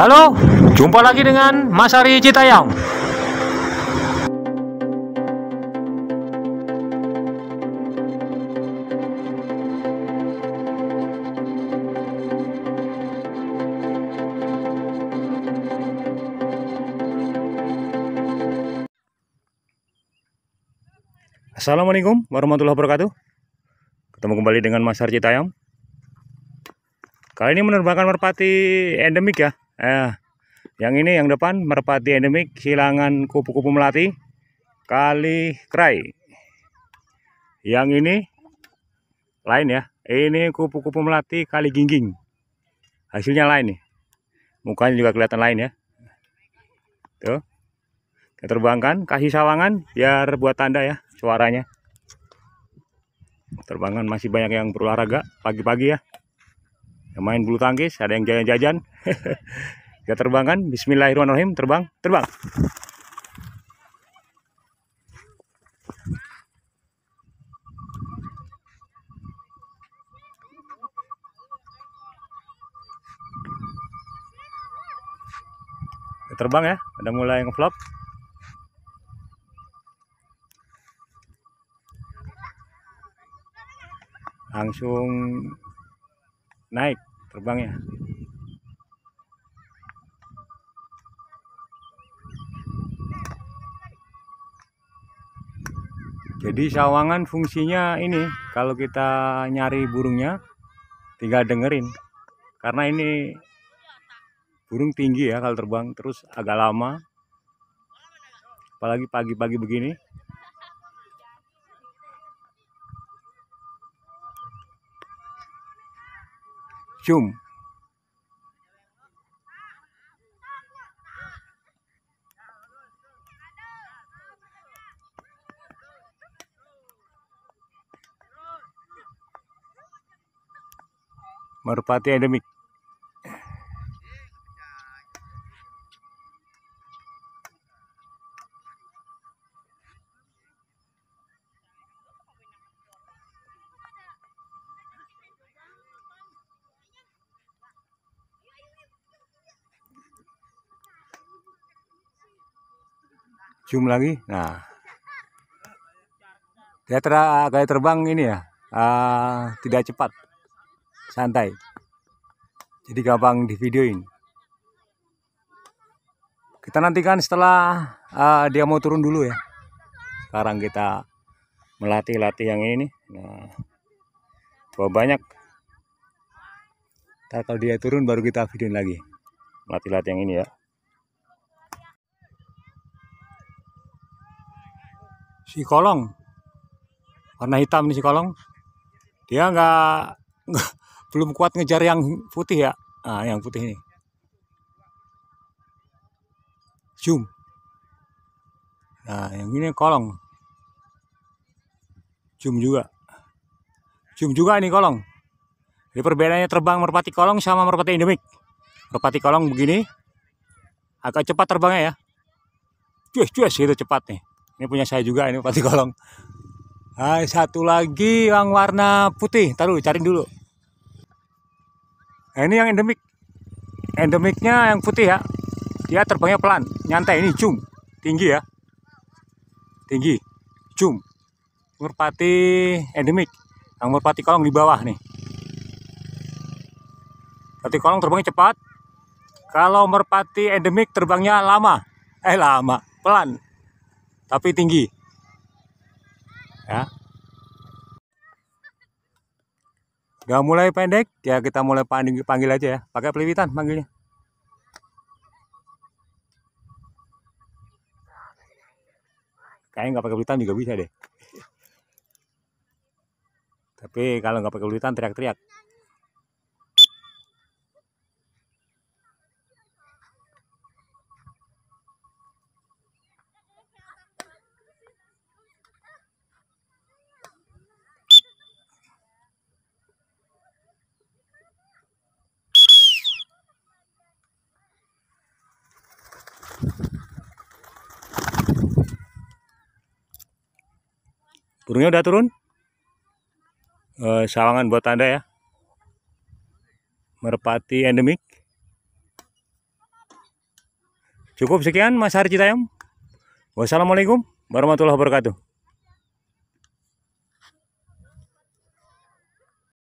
Halo, jumpa lagi dengan Mas Ari Citayam. Assalamualaikum warahmatullahi wabarakatuh. Ketemu kembali dengan Mas Ari Citayam. Kali ini menerbangkan merpati endemik ya. Eh, yang ini yang depan merpati endemik silangan kupu-kupu melati kali krai. Yang ini lain ya. Ini kupu-kupu melati kali gingging. Hasilnya lain nih. Mukanya juga kelihatan lain ya. Tuh. Kita terbangkan, kasih sawangan biar buat tanda ya suaranya. Terbangkan masih banyak yang berolahraga pagi-pagi ya yang main bulu tangkis, ada yang jajan-jajan. Kita terbangkan, bismillahirrahmanirrahim, terbang, terbang. Kita terbang ya, ada mulai ngevlog. Langsung naik terbangnya jadi sawangan fungsinya ini kalau kita nyari burungnya tinggal dengerin. Karena ini burung tinggi ya kalau terbang terus agak lama. Apalagi pagi-pagi begini. Zoom merpati endemik zoom lagi? Nah. Dia ter gaya terbang ini ya. Uh, tidak cepat santai. Jadi gampang di videoin kita nantikan setelah uh, dia mau turun dulu ya. Sekarang kita melatih-latih yang ini. Nah bawa banyak. Ntar kalau dia turun baru kita videoin lagi. Melatih-latih yang ini ya. Si kolong. Warna hitam ini si kolong. Dia nggak belum kuat ngejar yang putih ya? Nah yang putih ini. Zoom. Nah yang ini kolong. Zoom juga. Zoom juga ini kolong. Jadi perbedaannya terbang merpati kolong sama merpati endemik. Merpati kolong begini agak cepat terbangnya ya. Cues cues gitu cepat nih. Ini punya saya juga ini pasti kolong. Hai satu lagi yang warna putih. Taruh cari dulu nah, ini yang endemik. Endemiknya yang putih ya. Dia terbangnya pelan. Nyantai. Ini cum tinggi ya. Tinggi. Cum merpati endemik. Yang merpati kolong di bawah nih. Merpati kolong terbangnya cepat. Kalau merpati endemik terbangnya lama. Eh lama. Pelan. Tapi tinggi. Ya udah mulai pendek ya kita mulai panggil, panggil aja ya. Pakai pelipitan panggilnya kayaknya nggak pakai pelipitan juga bisa deh. Tapi kalau nggak pakai pelipitan teriak-teriak Burungnya udah turun? Uh, sawangan buat Anda ya. Merpati endemik. Cukup sekian Mas Hari Citayam. Wassalamualaikum warahmatullahi wabarakatuh.